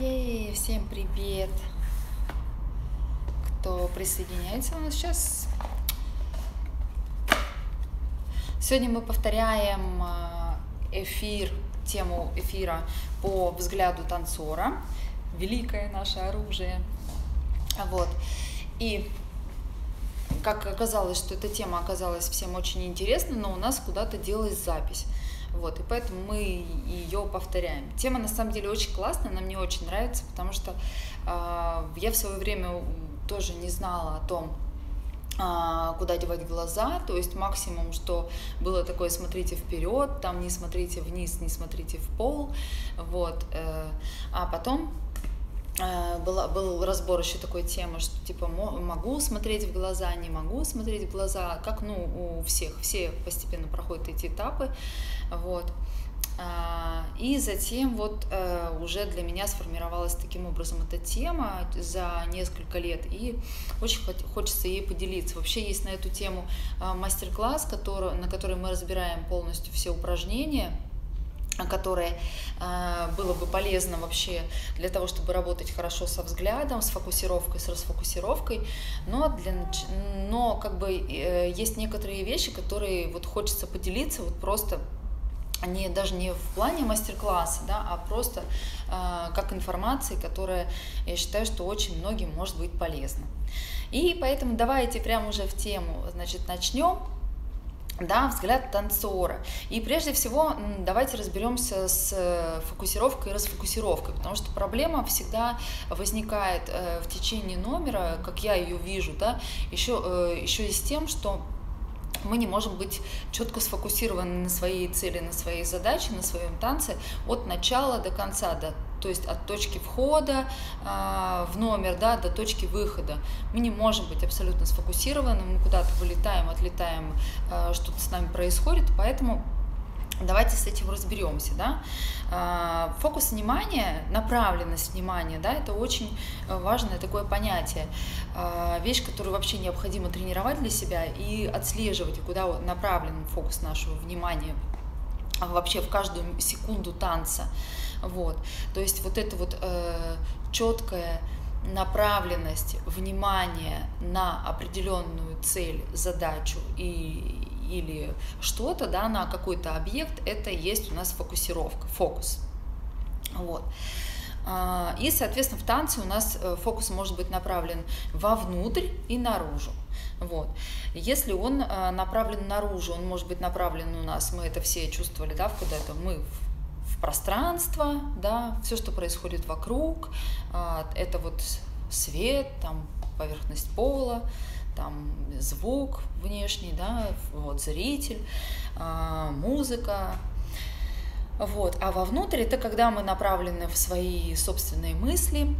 Ей, всем привет! Кто присоединяется у нас сейчас? Сегодня мы повторяем э, эфир, тему эфира по взгляду танцора. Великое наше оружие. Вот. И как оказалось, что эта тема оказалась всем очень интересной, но у нас куда-то делась запись. Вот, и поэтому мы ее повторяем. Тема на самом деле очень классная, она мне очень нравится, потому что э, я в свое время тоже не знала о том, а, куда девать глаза, то есть максимум, что было такое, смотрите вперед, там не смотрите вниз, не смотрите в пол, вот, э, а потом была, был разбор еще такой темы, что типа могу смотреть в глаза, не могу смотреть в глаза, как ну у всех, все постепенно проходят эти этапы, вот. А, и затем вот э, уже для меня сформировалась таким образом эта тема за несколько лет, и очень хочется ей поделиться. Вообще есть на эту тему э, мастер-класс, который, на который мы разбираем полностью все упражнения, которое э, было бы полезно вообще для того, чтобы работать хорошо со взглядом, с фокусировкой, с расфокусировкой, но, для, но как бы э, есть некоторые вещи, которые вот хочется поделиться, вот просто не, даже не в плане мастер-класса, да, а просто э, как информации, которая, я считаю, что очень многим может быть полезна. И поэтому давайте прямо уже в тему, значит, начнем да, взгляд танцора. И прежде всего давайте разберемся с э, фокусировкой и расфокусировкой, потому что проблема всегда возникает э, в течение номера, как я ее вижу, да, еще, э, еще и с тем, что мы не можем быть четко сфокусированы на своей цели, на своей задаче, на своем танце от начала до конца, до то есть от точки входа э, в номер да, до точки выхода. Мы не можем быть абсолютно сфокусированы, мы куда-то вылетаем, отлетаем, э, что-то с нами происходит, поэтому Давайте с этим разберемся, да. Фокус внимания, направленность внимания, да, это очень важное такое понятие, вещь, которую вообще необходимо тренировать для себя и отслеживать, куда направлен фокус нашего внимания вообще в каждую секунду танца. Вот. То есть вот это вот э, четкая направленность внимания на определенную цель, задачу и, или что-то, да, на какой-то объект, это есть у нас фокусировка, фокус. Вот. А, и, соответственно, в танце у нас э, фокус может быть направлен вовнутрь и наружу. Вот. Если он э, направлен наружу, он может быть направлен у нас, мы это все чувствовали, да, куда-то мы пространство, да, все, что происходит вокруг, а, это вот свет, там поверхность пола, там звук внешний, да, вот зритель, а, музыка, вот. А вовнутрь это когда мы направлены в свои собственные мысли,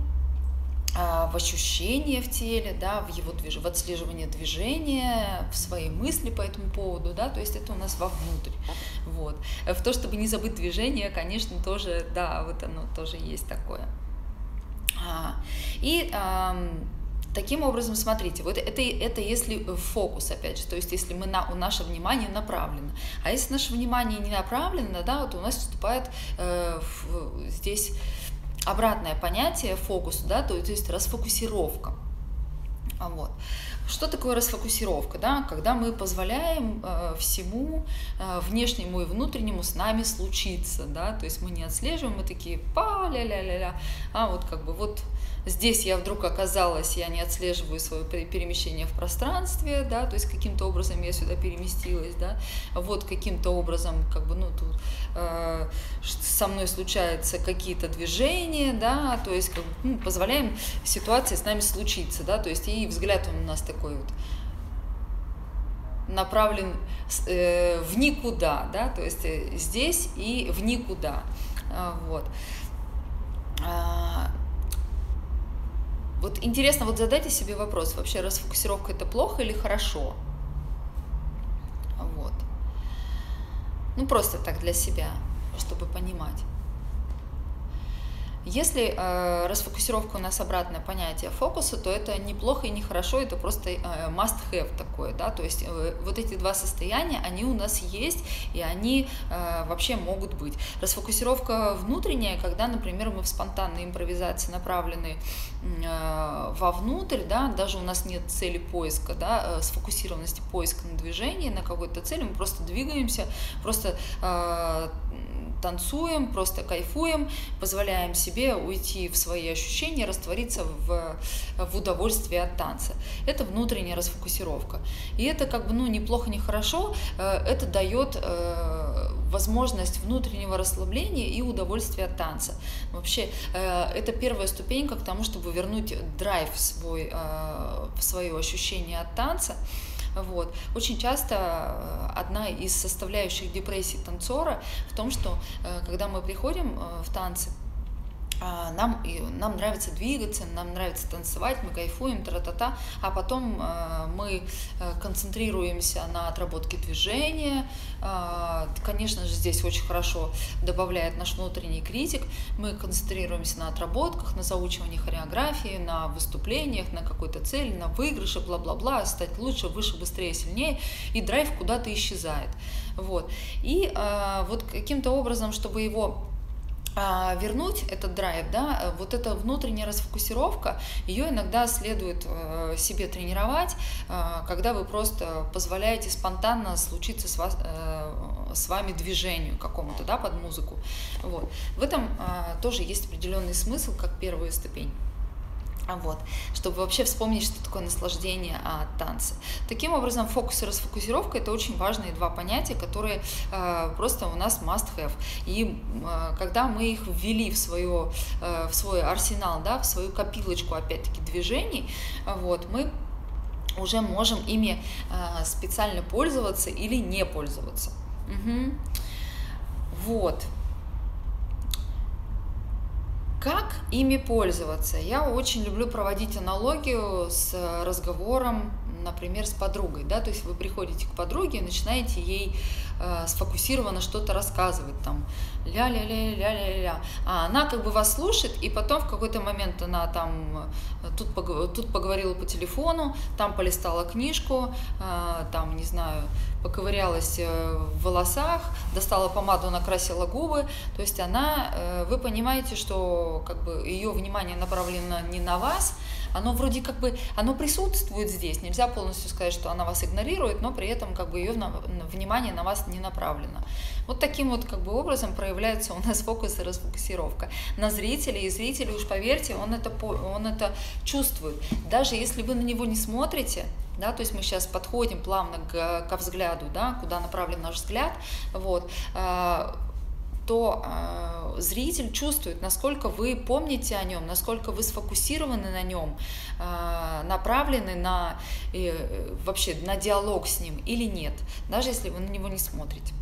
в ощущения в теле, да, в его движ... в отслеживание движения, в свои мысли по этому поводу, да, то есть это у нас вовнутрь, вот. В то, чтобы не забыть движение, конечно, тоже, да, вот оно тоже есть такое. А, и Таким образом, смотрите, вот это, это если фокус, опять же, то есть если мы на, наше внимание направлено. А если наше внимание не направлено, да, вот у нас вступает э, здесь обратное понятие фокуса, да, то, то есть расфокусировка. Вот. Что такое расфокусировка? Да? Когда мы позволяем э, всему э, внешнему и внутреннему с нами случиться. Да? То есть мы не отслеживаем, мы такие па-ля-ля-ля-ля, а вот как бы вот здесь я вдруг оказалась, я не отслеживаю свое перемещение в пространстве, да, то есть каким-то образом я сюда переместилась, да, вот каким-то образом, как бы, ну, тут э, со мной случаются какие-то движения, да, то есть как бы, ну, позволяем ситуации с нами случиться, да, то есть и взгляд он у нас такой вот направлен э, в никуда, да, то есть э, здесь и в никуда, э, вот. Вот интересно, вот задайте себе вопрос, вообще расфокусировка это плохо или хорошо? Вот. Ну, просто так для себя, чтобы понимать. Если э, расфокусировка у нас обратное понятие фокуса, то это неплохо и нехорошо, это просто э, must-have такое, да, то есть э, вот эти два состояния, они у нас есть, и они э, вообще могут быть. Расфокусировка внутренняя, когда, например, мы в спонтанной импровизации направлены э, вовнутрь, да, даже у нас нет цели поиска, да, э, сфокусированности поиска на движении, на какой-то цели, мы просто двигаемся, просто э, танцуем, просто кайфуем, позволяем себе уйти в свои ощущения, раствориться в, в удовольствии от танца. Это внутренняя расфокусировка. И это как бы, ну, неплохо, не хорошо, э, это дает э, возможность внутреннего расслабления и удовольствия от танца. Вообще, э, это первая ступенька к тому, чтобы вернуть драйв свой, в свое ощущение от танца. Вот. Очень часто э, одна из составляющих депрессии танцора в том, что э, когда мы приходим э, в танцы, нам, нам нравится двигаться, нам нравится танцевать, мы кайфуем, тра-та-та, а потом э, мы э, концентрируемся на отработке движения. Э, конечно же, здесь очень хорошо добавляет наш внутренний критик. Мы концентрируемся на отработках, на заучивании хореографии, на выступлениях, на какой-то цели, на выигрыше, бла-бла-бла, стать лучше, выше, быстрее, сильнее, и драйв куда-то исчезает. Вот. И э, вот каким-то образом, чтобы его а, вернуть этот драйв, да, э, вот эта внутренняя расфокусировка, ее иногда следует э, себе тренировать, э, когда вы просто позволяете спонтанно случиться с, вас, с вами движению какому-то, да, под музыку. Вот. В этом тоже есть определенный смысл, как первая ступень. А вот, чтобы вообще вспомнить, что такое наслаждение от танца. Таким образом, фокус и расфокусировка – это очень важные два понятия, которые э, просто у нас must have. И э, когда мы их ввели в, свое, э, в свой арсенал, да, в свою копилочку, опять-таки, движений, вот, мы уже можем ими э, специально пользоваться или не пользоваться. Угу. Вот. Как ими пользоваться? Я очень люблю проводить аналогию с разговором, например, с подругой. Да? То есть вы приходите к подруге и начинаете ей э, сфокусированно что-то рассказывать, там, ля-ля-ля-ля-ля-ля. А она как бы вас слушает, и потом в какой-то момент она там э, тут, тут поговорила по телефону, там полистала книжку, э, там, не знаю, поковырялась э, в волосах, достала помаду, накрасила губы. То есть она, э, вы понимаете, что как бы ее внимание направлено не на вас, оно вроде как бы, оно присутствует здесь. Нельзя полностью сказать, что она вас игнорирует, но при этом как бы ее внимание на вас не направлено. Вот таким вот как бы образом проявляется у нас фокус и расфокусировка на зрителя, и зритель, уж поверьте, он это, он это чувствует. Даже если вы на него не смотрите, да, то есть мы сейчас подходим плавно к, ко взгляду, да, куда направлен наш взгляд, вот, э, то э, зритель чувствует, насколько вы помните о нем, насколько вы сфокусированы на нем, э, направлены на э, вообще на диалог с ним или нет, даже если вы на него не смотрите.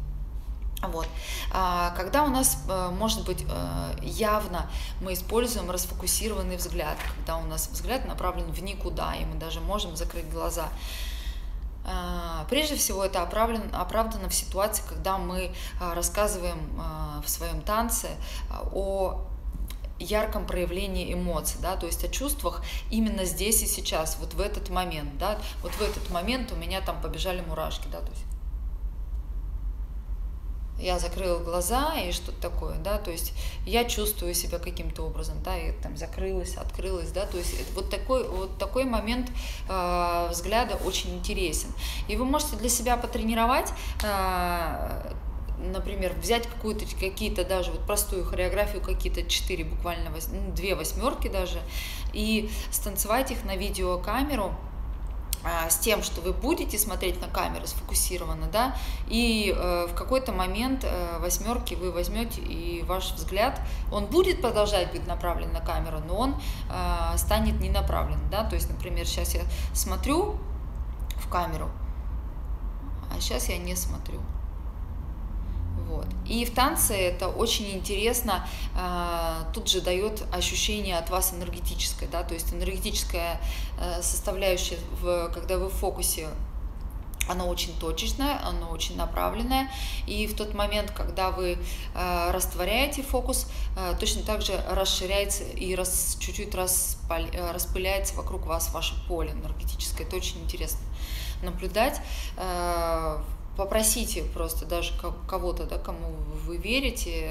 Вот. А, когда у нас, э, может быть, э, явно мы используем расфокусированный взгляд, когда у нас взгляд направлен в никуда, и мы даже можем закрыть глаза. А, прежде всего это оправдано, оправдано в ситуации, когда мы а, рассказываем в своем танце о ярком проявлении эмоций, да, то есть о чувствах именно здесь и сейчас, вот в этот момент, да, вот в этот момент у меня там побежали мурашки, да, то есть я закрыла глаза и что-то такое, да, то есть я чувствую себя каким-то образом, да, и там закрылась, открылась, да, то есть вот такой, вот такой момент э, взгляда очень интересен. И вы можете для себя потренировать, э, например, взять какую-то, какие-то даже вот простую хореографию, какие-то четыре буквально, ну, две восьмерки даже, и станцевать их на видеокамеру, с тем, что вы будете смотреть на камеру сфокусированно, да, и э, в какой-то момент э, восьмерки вы возьмете и ваш взгляд, он будет продолжать быть направлен на камеру, но он э, станет не направлен, да, то есть, например, сейчас я смотрю в камеру, а сейчас я не смотрю. Вот. И в танце это очень интересно, э, тут же дает ощущение от вас энергетическое, да, то есть энергетическая э, составляющая, в, когда вы в фокусе оно очень точечное, оно очень направленное, и в тот момент, когда вы э, растворяете фокус, э, точно так же расширяется и рас, чуть-чуть распаль, э, распыляется вокруг вас ваше поле энергетическое. Это очень интересно наблюдать. Э, попросите просто даже кого-то, да, кому вы верите,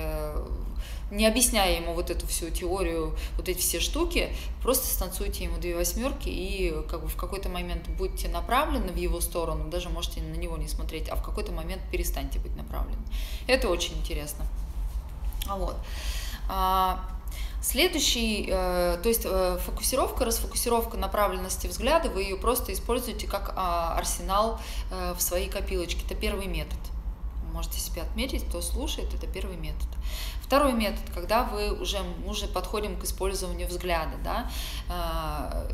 не объясняя ему вот эту всю теорию, вот эти все штуки, просто станцуйте ему две восьмерки и как бы в какой-то момент будьте направлены в его сторону, даже можете на него не смотреть, а в какой-то момент перестаньте быть направлены. Это очень интересно. Вот. Следующий, э, то есть э, фокусировка, расфокусировка направленности взгляда, вы ее просто используете как а, арсенал э, в своей копилочке. Это первый метод. Можете себе отметить, кто слушает, это первый метод. Второй метод, когда вы уже, уже подходим к использованию взгляда, да, а,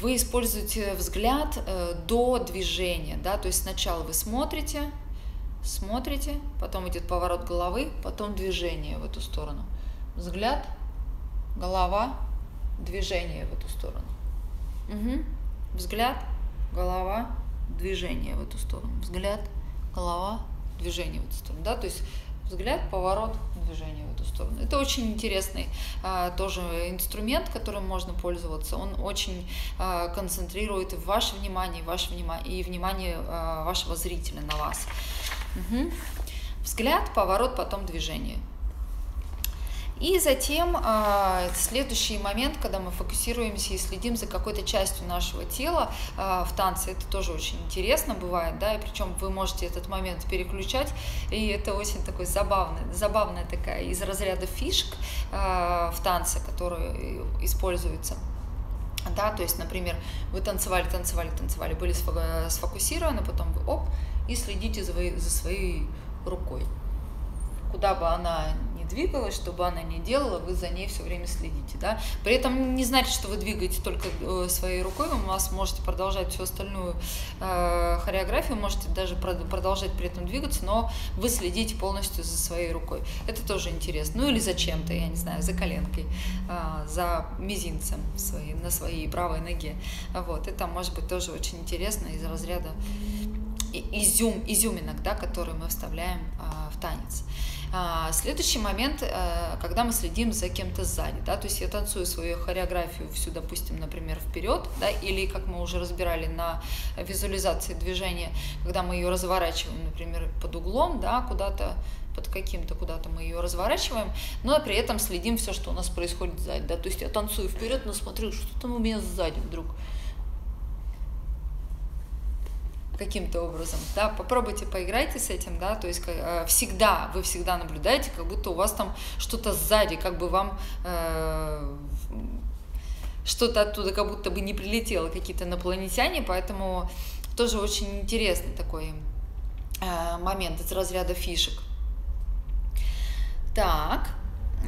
вы используете взгляд э, до движения, да, то есть сначала вы смотрите, смотрите, потом идет поворот головы, потом движение в эту сторону. Взгляд, голова, движение в эту сторону. Угу. Взгляд, голова, движение в эту сторону. Взгляд, голова, движение в эту сторону. Да? То есть взгляд, поворот, движение в эту сторону. Это очень интересный а, тоже инструмент, которым можно пользоваться. Он очень а, концентрирует ваше внимание, ваше внимание и внимание а, вашего зрителя на вас. Угу. Взгляд, поворот, потом движение. И затем э, следующий момент, когда мы фокусируемся и следим за какой-то частью нашего тела э, в танце, это тоже очень интересно бывает, да, и причем вы можете этот момент переключать, и это очень такой забавный, забавная такая из разряда фишек э, в танце, которые используются. Да, то есть, например, вы танцевали, танцевали, танцевали, были сфокусированы, потом вы оп, и следите за, за своей рукой. Куда бы она не двигалась, что бы она ни делала, вы за ней все время следите. Да? При этом не значит, что вы двигаете только э, своей рукой, вы у вас можете продолжать всю остальную э, хореографию, можете даже продолжать при этом двигаться, но вы следите полностью за своей рукой. Это тоже интересно. Ну или за чем-то, я не знаю, за коленкой, э, за мизинцем своей, на своей правой ноге. Вот. Это может быть тоже очень интересно из разряда изюм, изюминок, да, которые мы вставляем э, в танец. А, следующий момент, э, когда мы следим за кем-то сзади, да, то есть я танцую свою хореографию всю, допустим, например, вперед, да, или как мы уже разбирали на визуализации движения, когда мы ее разворачиваем, например, под углом, да, куда-то под каким-то куда-то мы ее разворачиваем, но при этом следим все, что у нас происходит сзади, да, то есть я танцую вперед, но смотрю, что там у меня сзади вдруг, каким-то образом, да, попробуйте поиграйте с этим, да, то есть э, всегда, вы всегда наблюдаете, как будто у вас там что-то сзади, как бы вам э, что-то оттуда как будто бы не прилетело, какие-то инопланетяне, поэтому тоже очень интересный такой э, момент из разряда фишек. Так,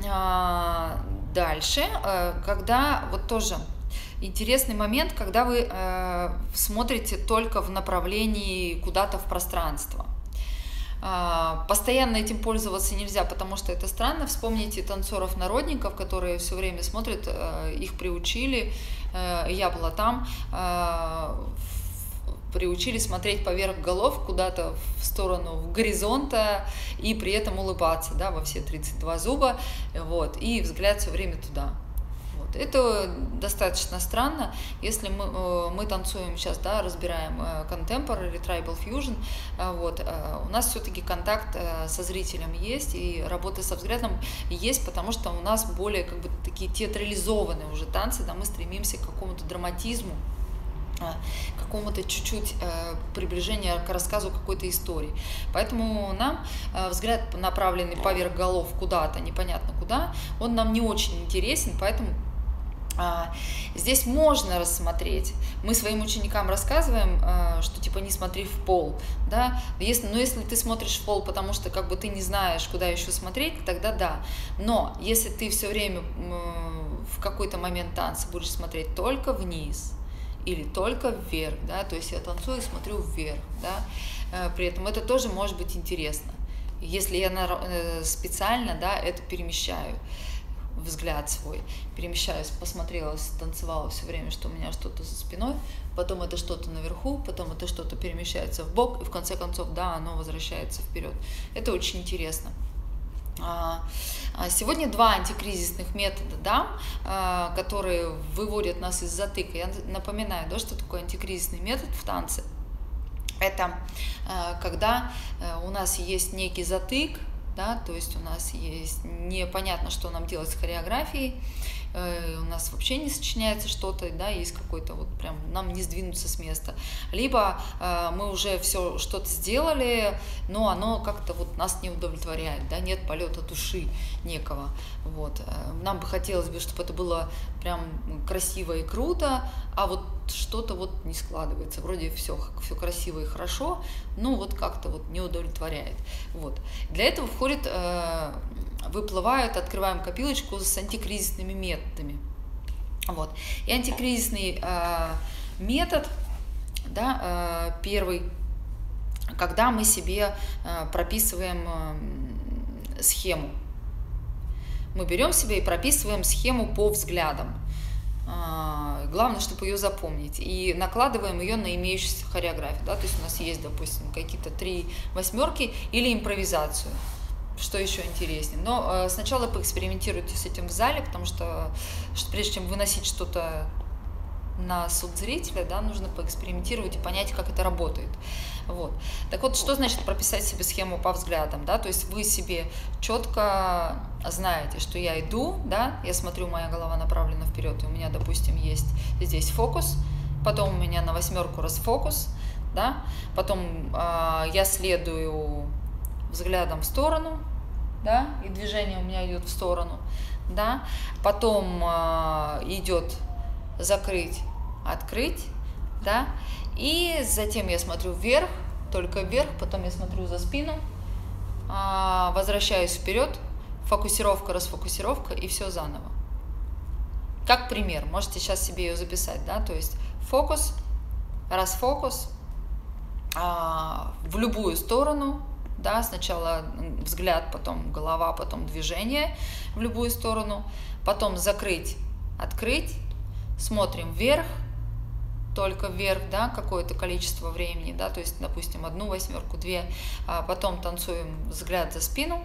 э, дальше, э, когда вот тоже интересный момент, когда вы э, смотрите только в направлении куда-то в пространство. Э, постоянно этим пользоваться нельзя, потому что это странно. Вспомните танцоров-народников, которые все время смотрят, э, их приучили, э, я была там, приучили смотреть поверх голов куда-то в сторону горизонта и при этом улыбаться да, во все 32 зуба, вот, и взгляд все время туда. Это достаточно странно, если мы, э, мы танцуем сейчас, да, разбираем э, contemporary, tribal fusion, э, вот, у нас все-таки контакт со зрителем есть, и работа со взглядом есть, потому что у нас более как бы такие театрализованные уже танцы, да, мы стремимся к какому-то драматизму, какому-то чуть-чуть приближения к рассказу какой-то истории. Поэтому нам взгляд, направленный поверх голов куда-то, непонятно куда, он нам не очень интересен, поэтому здесь можно рассмотреть. Мы своим ученикам рассказываем, а, что типа не смотри в пол, да. Если, но если ты смотришь в пол, потому что как бы ты не знаешь, куда еще смотреть, тогда да. Но если ты все время в какой-то момент танца будешь смотреть только вниз или только вверх, да, то есть я танцую и смотрю вверх, да, э, при этом это тоже может быть интересно, если я э, специально, да, это перемещаю взгляд свой, перемещаюсь, посмотрела, танцевала все время, что у меня что-то за спиной, потом это что-то наверху, потом это что-то перемещается в бок, и в конце концов, да, оно возвращается вперед. Это очень интересно. А, а сегодня два антикризисных метода, да, а, которые выводят нас из затыка. Я напоминаю, да, что такое антикризисный метод в танце. Это когда у нас есть некий затык, да, то есть у нас есть непонятно, что нам делать с хореографией, Э, у нас вообще не сочиняется что-то, да, есть какой-то вот прям нам не сдвинуться с места. Либо э, мы уже все что-то сделали, но оно как-то вот нас не удовлетворяет, да, нет полета души некого. Вот. Э, нам бы хотелось бы, чтобы это было прям красиво и круто, а вот что-то вот не складывается. Вроде все, все красиво и хорошо, но вот как-то вот не удовлетворяет. Вот. Для этого входит э, выплывают, открываем копилочку с антикризисными методами. Вот. И антикризисный э, метод, да, э, первый, когда мы себе э, прописываем э, схему. Мы берем себе и прописываем схему по взглядам. Э, главное, чтобы ее запомнить. И накладываем ее на имеющуюся хореографию. Да? То есть у нас есть, допустим, какие-то три восьмерки или импровизацию что еще интереснее. Но э, сначала поэкспериментируйте с этим в зале, потому что, что прежде чем выносить что-то на суд зрителя, да, нужно поэкспериментировать и понять, как это работает. Вот. Так вот, что значит прописать себе схему по взглядам, да, то есть вы себе четко знаете, что я иду, да, я смотрю, моя голова направлена вперед, и у меня, допустим, есть здесь фокус, потом у меня на восьмерку расфокус, да, потом э, я следую взглядом в сторону, да, и движение у меня идет в сторону, да, потом э, идет закрыть, открыть, да, и затем я смотрю вверх, только вверх, потом я смотрю за спину, э, возвращаюсь вперед, фокусировка, расфокусировка и все заново. Как пример, можете сейчас себе ее записать, да, то есть фокус, расфокус э, в любую сторону, да, сначала взгляд, потом голова, потом движение в любую сторону, потом закрыть, открыть, смотрим вверх, только вверх, да, какое-то количество времени, да, то есть, допустим, одну восьмерку, две, а потом танцуем взгляд за спину,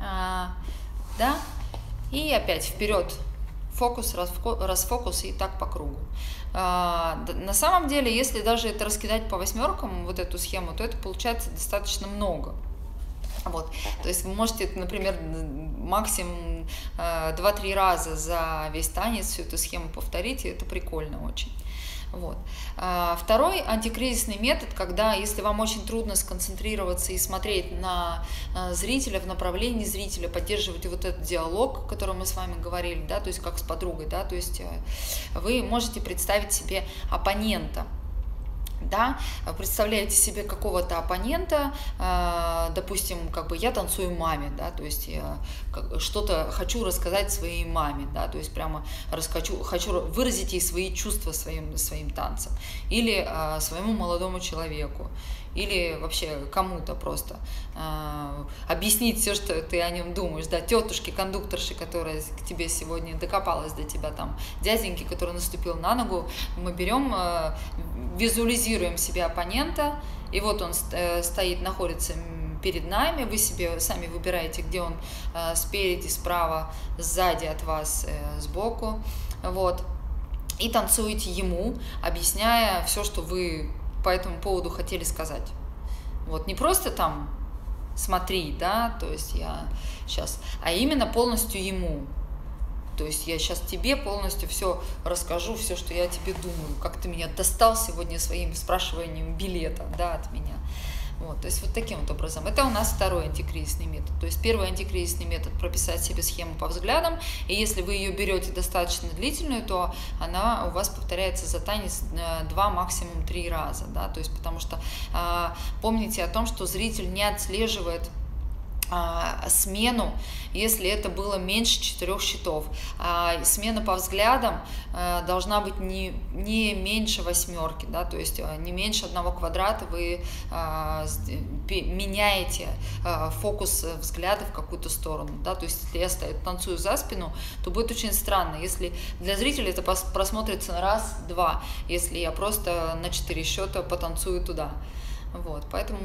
а, да, и опять вперед, фокус, расфокус и так по кругу. А, на самом деле, если даже это раскидать по восьмеркам, вот эту схему, то это получается достаточно много. Вот. То есть вы можете, например, максимум 2-3 э, раза за весь танец всю эту схему повторить, и это прикольно очень. Вот. А, второй антикризисный метод, когда если вам очень трудно сконцентрироваться и смотреть на э, зрителя, в направлении зрителя, поддерживать вот этот диалог, о котором мы с вами говорили, да, то есть как с подругой, да, то есть э, вы можете представить себе оппонента, да, представляете себе какого-то оппонента, э, допустим, как бы я танцую маме, да, то есть я что-то хочу рассказать своей маме, да, то есть прямо расхочу, хочу выразить ей свои чувства своим, своим танцем, или э, своему молодому человеку, или вообще кому-то просто э, объяснить все, что ты о нем думаешь, да, тетушке, кондукторше, которая к тебе сегодня докопалась до тебя, там, дяденьки, который наступил на ногу, мы берем, э, визуализируем себе оппонента, и вот он э, стоит, находится перед нами, вы себе сами выбираете, где он э, спереди, справа, сзади от вас, э, сбоку, вот, и танцуете ему, объясняя все, что вы по этому поводу хотели сказать. Вот не просто там смотри, да, то есть я сейчас, а именно полностью ему. То есть я сейчас тебе полностью все расскажу, все, что я тебе думаю, как ты меня достал сегодня своим спрашиванием билета, да, от меня. Вот, то есть вот таким вот образом. Это у нас второй антикризисный метод. То есть первый антикризисный метод – прописать себе схему по взглядам, и если вы ее берете достаточно длительную, то она у вас повторяется за танец э, два, максимум три раза, да, то есть потому что э, помните о том, что зритель не отслеживает смену, если это было меньше четырех счетов. А смена по взглядам а, должна быть не, не меньше восьмерки, да, то есть а, не меньше одного квадрата вы а, меняете а, фокус взгляда в какую-то сторону, да, то есть если я стою, танцую за спину, то будет очень странно, если для зрителя это просмотрится на раз, два, если я просто на четыре счета потанцую туда. Вот, поэтому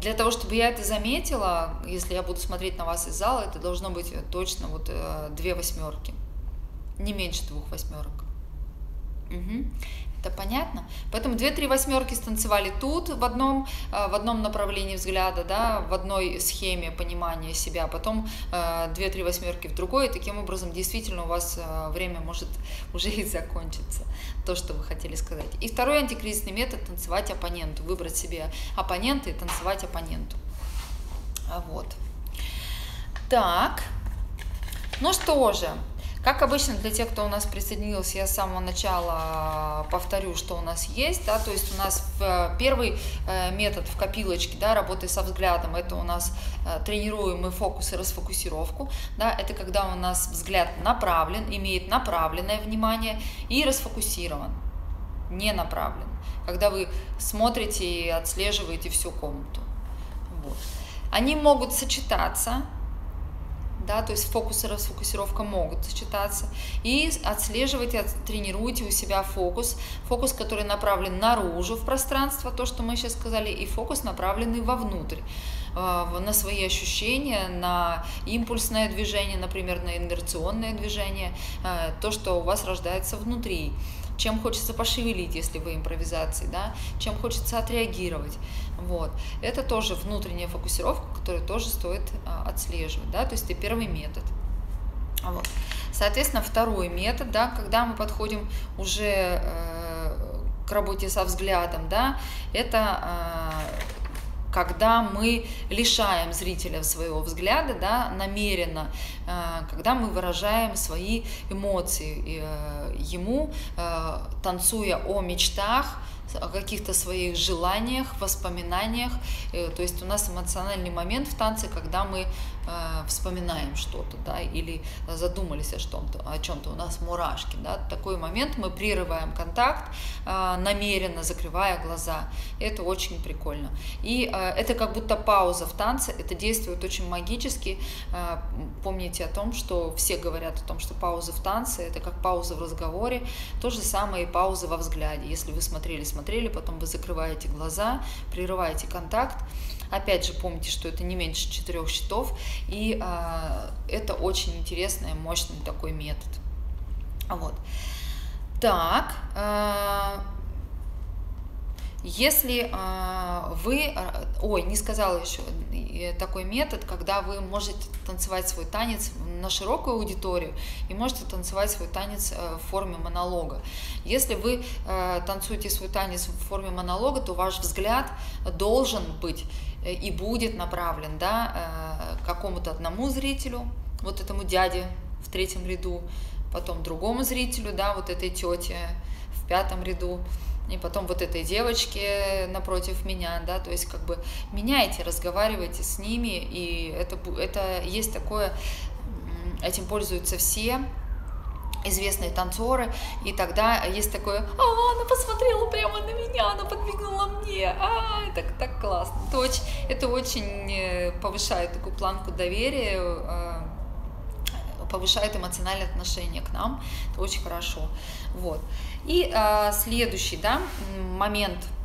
для того, чтобы я это заметила, если я буду смотреть на вас из зала, это должно быть точно вот э, две восьмерки, не меньше двух восьмерок. Угу. Это понятно? Поэтому две-три восьмерки станцевали тут в одном, э, в одном направлении взгляда, да, в одной схеме понимания себя, потом э, две-три восьмерки в другой, и таким образом действительно у вас э, время может уже и закончиться, то, что вы хотели сказать. И второй антикризисный метод – танцевать оппоненту, выбрать себе оппонента и танцевать оппоненту. Вот. Так, ну что же, как обычно, для тех, кто у нас присоединился, я с самого начала повторю, что у нас есть. Да, то есть у нас э, первый э, метод в копилочке да, работы со взглядом, это у нас э, тренируемый фокус и расфокусировку. Да, это когда у нас взгляд направлен, имеет направленное внимание и расфокусирован, не направлен. Когда вы смотрите и отслеживаете всю комнату. Вот. Они могут сочетаться, да, то есть фокус и расфокусировка могут сочетаться. И отслеживайте, тренируйте у себя фокус, фокус, который направлен наружу в пространство, то, что мы сейчас сказали, и фокус, направленный вовнутрь. Э, на свои ощущения, на импульсное движение, например, на инерционное движение, э, то, что у вас рождается внутри чем хочется пошевелить, если вы импровизации, да, чем хочется отреагировать. Вот. Это тоже внутренняя фокусировка, которую тоже стоит а, отслеживать, да, то есть это первый метод. Вот. Соответственно, второй метод, да, когда мы подходим уже э, к работе со взглядом, да, это э, когда мы лишаем зрителя своего взгляда, да, намеренно, когда мы выражаем свои эмоции. Э, ему, э, танцуя о мечтах, о каких-то своих желаниях, воспоминаниях. То есть у нас эмоциональный момент в танце, когда мы э, вспоминаем что-то, да, или задумались о чем-то, о чем-то, у нас мурашки, да, такой момент мы прерываем контакт, э, намеренно закрывая глаза, это очень прикольно. И э, это как будто пауза в танце, это действует очень магически, э, помните о том, что все говорят о том, что пауза в танце, это как пауза в разговоре, то же самое и пауза во взгляде, если вы смотрели, смотрели, потом вы закрываете глаза, прерываете контакт, Опять же, помните, что это не меньше четырех счетов, и э, это очень интересный, мощный такой метод. Вот. Так, э, если э, вы, э, ой, не сказала еще, такой метод, когда вы можете танцевать свой танец на широкую аудиторию и можете танцевать свой танец э, в форме монолога. Если вы э, танцуете свой танец в форме монолога, то ваш взгляд должен быть Э, и будет направлен да, э, какому-то одному зрителю, вот этому дяде в третьем ряду, потом другому зрителю, да, вот этой тете в пятом ряду, и потом вот этой девочке напротив меня, да, то есть как бы меняйте, разговаривайте с ними, и это, это есть такое, этим пользуются все, известные танцоры, и тогда есть такое, а, она посмотрела прямо на меня, она подмигнула мне, а, это так классно. Это очень, это очень повышает такую планку доверия, э, повышает эмоциональное отношение к нам, это очень хорошо. Вот. И а, следующий да, момент –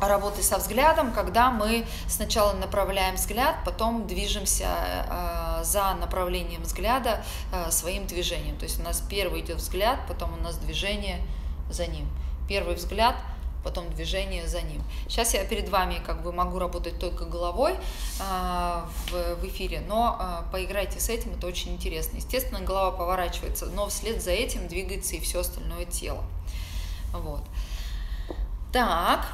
работы со взглядом, когда мы сначала направляем взгляд, потом движемся э, за направлением взгляда э, своим движением. То есть у нас первый идет взгляд, потом у нас движение за ним. Первый взгляд, потом движение за ним. Сейчас я перед вами как бы могу работать только головой э, в, в эфире, но э, поиграйте с этим, это очень интересно. Естественно, голова поворачивается, но вслед за этим двигается и все остальное тело. Вот. Так,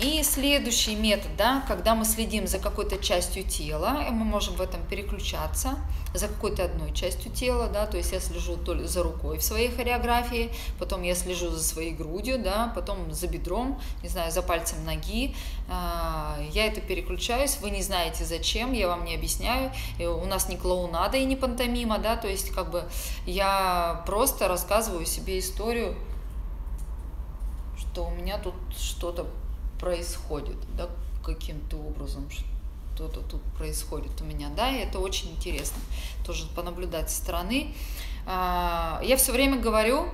И следующий метод, да, когда мы следим за какой-то частью тела, мы можем в этом переключаться за какой-то одной частью тела, да, то есть я слежу только за рукой в своей хореографии, потом я слежу за своей грудью, да, потом за бедром, не знаю, за пальцем ноги, а, я это переключаюсь, вы не знаете зачем, я вам не объясняю, и у нас не клоунада и не пантомима, да, то есть как бы я просто рассказываю себе историю, что у меня тут что-то происходит, да, каким-то образом, что-то тут происходит у меня, да, и это очень интересно тоже понаблюдать со стороны. А, я все время говорю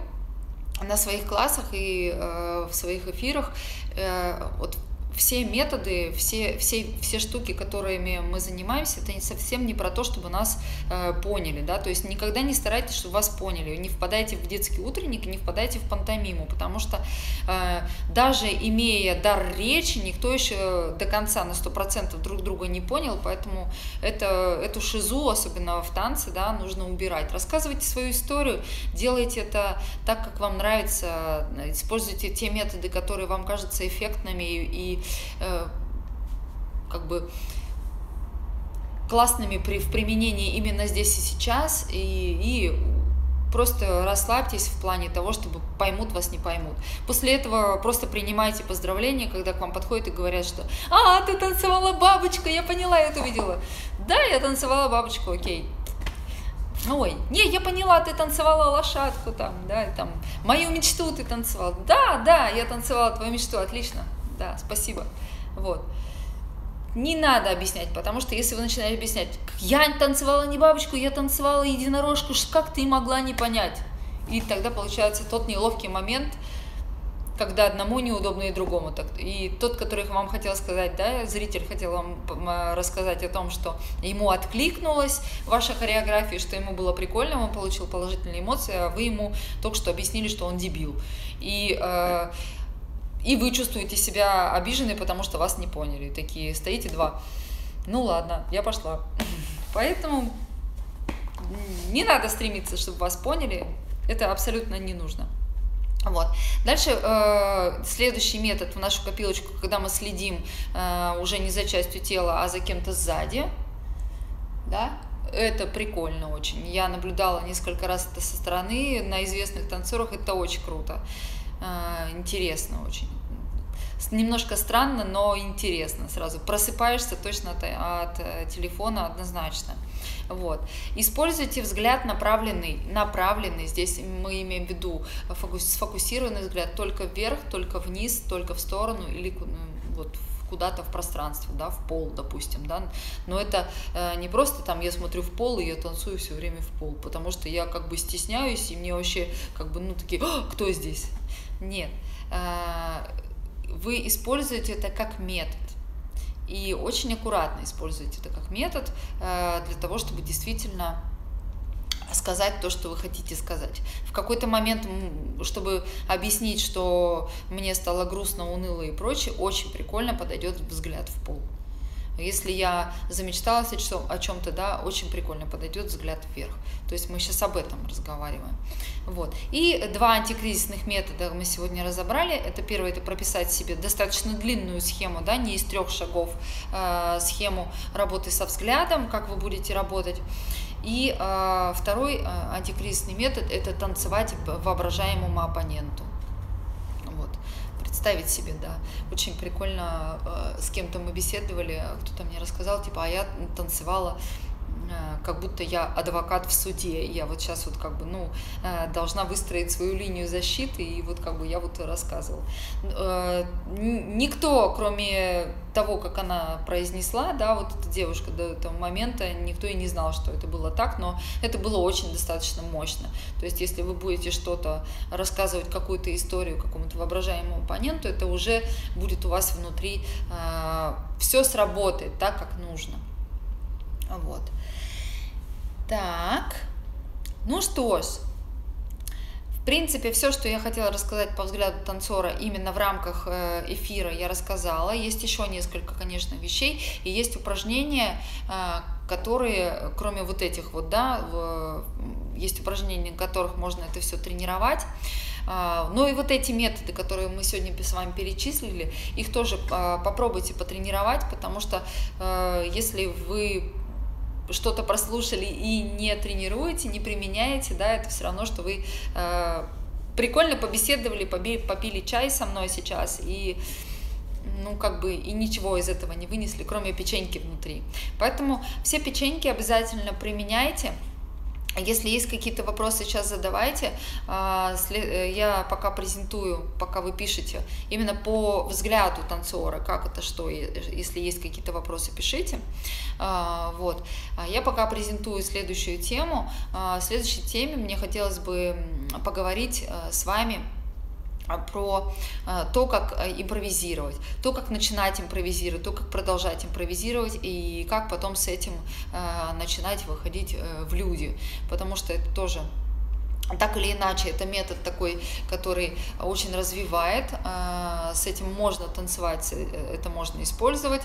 на своих классах и э, в своих эфирах, э, вот все методы, все, все, все штуки, которыми мы занимаемся, это совсем не про то, чтобы нас э, поняли, да, то есть никогда не старайтесь, чтобы вас поняли, не впадайте в детский утренник, не впадайте в пантомиму, потому что э, даже имея дар речи, никто еще до конца на 100% друг друга не понял, поэтому это, эту шизу, особенно в танце, да, нужно убирать. Рассказывайте свою историю, делайте это так, как вам нравится, используйте те методы, которые вам кажутся эффектными и, и как бы классными при, в применении именно здесь и сейчас, и, и просто расслабьтесь в плане того, чтобы поймут вас, не поймут. После этого просто принимайте поздравления, когда к вам подходят и говорят, что «А, ты танцевала бабочка, я поняла, я это видела». Да, я танцевала бабочку, окей. Ой, не, я поняла, ты танцевала лошадку там, да, там, мою мечту ты танцевала. Да, да, я танцевала твою мечту, отлично да, спасибо. Вот. Не надо объяснять, потому что если вы начинаете объяснять, я танцевала не бабочку, я танцевала единорожку, как ты могла не понять? И тогда получается тот неловкий момент, когда одному неудобно и другому. И тот, который вам хотел сказать, да, зритель хотел вам рассказать о том, что ему откликнулась ваша хореография, что ему было прикольно, он получил положительные эмоции, а вы ему только что объяснили, что он дебил. И э, и вы чувствуете себя обиженной, потому что вас не поняли. Такие стоите два. Ну ладно, я пошла. Поэтому не надо стремиться, чтобы вас поняли. Это абсолютно не нужно. Вот. Дальше э, следующий метод в нашу копилочку, когда мы следим э, уже не за частью тела, а за кем-то сзади. Да? Это прикольно очень. Я наблюдала несколько раз это со стороны на известных танцорах. Это очень круто. А, интересно очень. Немножко странно, но интересно сразу. Просыпаешься точно от, от э, телефона однозначно. Вот. Используйте взгляд направленный, направленный, здесь мы имеем в виду сфокусированный взгляд только вверх, только вниз, только в сторону или ну, вот куда-то в пространство, да, в пол, допустим, да, но это э, не просто там я смотрю в пол и я танцую все время в пол, потому что я как бы стесняюсь и мне вообще как бы ну такие, кто здесь? Нет, э, вы используете это как метод. И очень аккуратно используйте это как метод э, для того, чтобы действительно сказать то, что вы хотите сказать. В какой-то момент, чтобы объяснить, что мне стало грустно, уныло и прочее, очень прикольно подойдет взгляд в пол. Если я замечталась о чем-то, да, очень прикольно подойдет взгляд вверх. То есть мы сейчас об этом разговариваем. Вот. И два антикризисных метода мы сегодня разобрали. Это первое, это прописать себе достаточно длинную схему, да, не из трех шагов, э, схему работы со взглядом, как вы будете работать. И э, второй э, антикризисный метод – это танцевать воображаемому оппоненту. Вот. Представить себе, да. Очень прикольно, э, с кем-то мы беседовали, кто-то мне рассказал, типа, а я танцевала как будто я адвокат в суде, я вот сейчас вот как бы, ну, э, должна выстроить свою линию защиты, и вот как бы я вот рассказывал. Э, никто, кроме того, как она произнесла, да, вот эта девушка до этого момента, никто и не знал, что это было так, но это было очень достаточно мощно. То есть, если вы будете что-то рассказывать, какую-то историю какому-то воображаемому оппоненту, это уже будет у вас внутри, все сработает так, как нужно. Вот. Так, ну что ж, в принципе, все, что я хотела рассказать по взгляду танцора именно в рамках э, эфира, я рассказала. Есть еще несколько, конечно, вещей. И есть упражнения, э, которые, кроме вот этих вот, да, есть упражнения, на которых можно это все тренировать. А, ну и вот эти методы, которые мы сегодня с вами перечислили, их тоже а, попробуйте потренировать, потому что а, если вы что-то прослушали и не тренируете, не применяете, да, это все равно, что вы прикольно побеседовали, попили чай со мной сейчас и ну, как бы и ничего из этого не вынесли, кроме печеньки внутри. Поэтому все печеньки обязательно применяйте. Если есть какие-то вопросы, сейчас задавайте. А, э, я пока презентую, пока вы пишете, именно по взгляду танцора, как это, что, если есть какие-то вопросы, пишите. А, вот. А я пока презентую следующую тему. В следующей теме мне хотелось бы поговорить э, с вами про а, то, как а, импровизировать, то, как начинать импровизировать, то, как продолжать импровизировать и как потом с этим начинать выходить э, в люди, потому что это тоже так или иначе, это метод такой, который очень развивает, а, с этим можно танцевать, э, это можно использовать,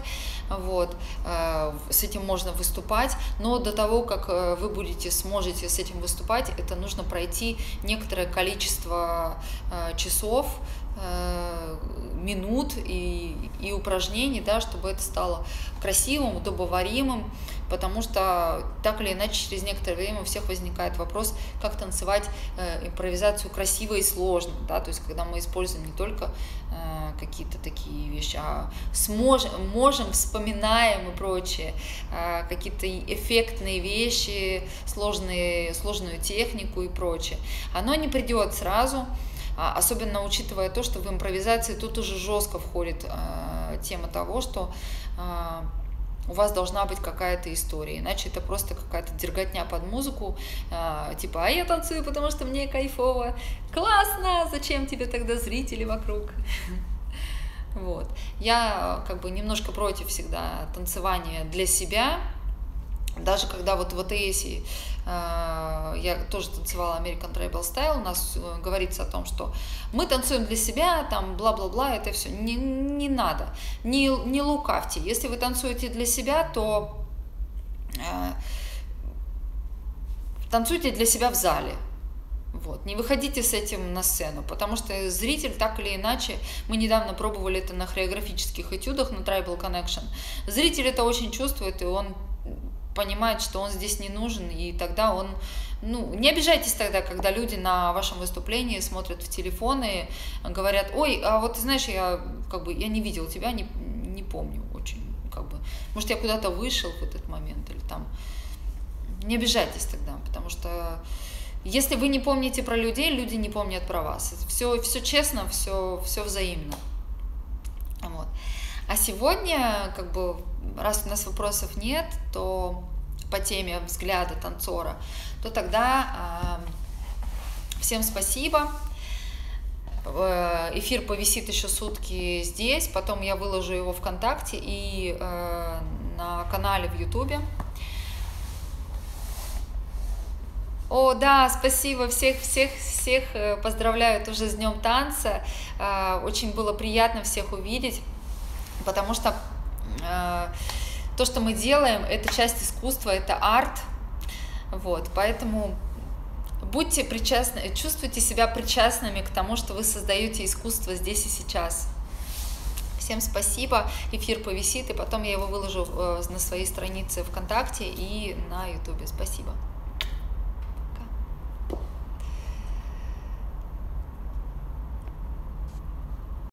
вот, а, с этим можно выступать, но до того, как э, вы будете, сможете с этим выступать, это нужно пройти некоторое количество часов, минут и, и упражнений, да, чтобы это стало красивым, удобоваримым, потому что так или иначе через некоторое время у всех возникает вопрос, как танцевать э, импровизацию красиво и сложно, да, то есть когда мы используем не только э, какие-то такие вещи, а сможем, можем, вспоминаем и прочее, э, какие-то эффектные вещи, сложные, сложную технику и прочее. Оно не придет сразу, а, особенно учитывая то, что в импровизации тут уже жестко входит э, тема того, что э, у вас должна быть какая-то история, иначе это просто какая-то дерготня под музыку, э, типа, а я танцую, потому что мне кайфово, классно, зачем тебе тогда зрители вокруг? Вот. Я как бы немножко против всегда танцевания для себя, даже когда вот в АТСе э, я тоже танцевала American Tribal Style, у нас э, говорится о том, что мы танцуем для себя, там бла-бла-бла, это все не, не надо, не, не лукавьте. Если вы танцуете для себя, то э, танцуйте для себя в зале, вот. Не выходите с этим на сцену, потому что зритель так или иначе, мы недавно пробовали это на хореографических этюдах на Tribal Connection, зритель это очень чувствует, и он понимает, что он здесь не нужен, и тогда он, ну, не обижайтесь тогда, когда люди на вашем выступлении смотрят в телефоны, говорят, ой, а вот ты знаешь, я как бы, я не видел тебя, не, не помню очень, как бы, может, я куда-то вышел в этот момент, или там, не обижайтесь тогда, потому что если вы не помните про людей, люди не помнят про вас. Все, все честно, все, все взаимно. Вот. А сегодня, как бы, раз у нас вопросов нет, то по теме взгляда танцора, то тогда э, всем спасибо. Э, эфир повисит еще сутки здесь, потом я выложу его ВКонтакте и э, на канале в Ютубе. О, да, спасибо, всех, всех, всех э, поздравляю тоже с Днем танца. Э, очень было приятно всех увидеть, потому что Э, то, что мы делаем, это часть искусства, это арт, вот, поэтому будьте причастны, чувствуйте себя причастными к тому, что вы создаете искусство здесь и сейчас. Всем спасибо, эфир повисит, и потом я его выложу э, на своей странице ВКонтакте и на Ютубе. Спасибо.